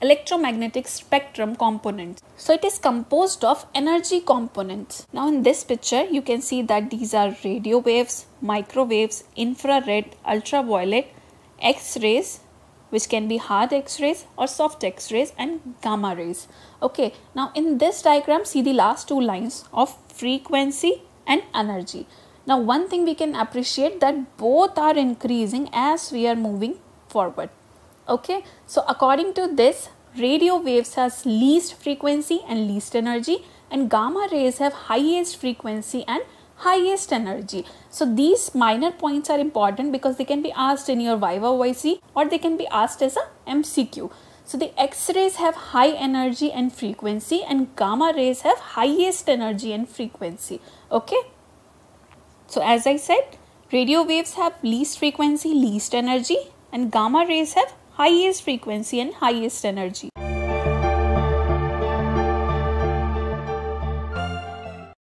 electromagnetic spectrum components. So it is composed of energy components. Now in this picture you can see that these are radio waves, microwaves, infrared, ultraviolet, X-rays which can be hard X-rays or soft X-rays and gamma rays. Okay, now in this diagram see the last two lines of frequency and energy. Now one thing we can appreciate that both are increasing as we are moving forward okay so according to this radio waves has least frequency and least energy and gamma rays have highest frequency and highest energy. So these minor points are important because they can be asked in your Viva voce or they can be asked as a MCQ. So the X-rays have high energy and frequency and gamma rays have highest energy and frequency. Okay. So as I said, radio waves have least frequency, least energy and gamma rays have highest frequency and highest energy.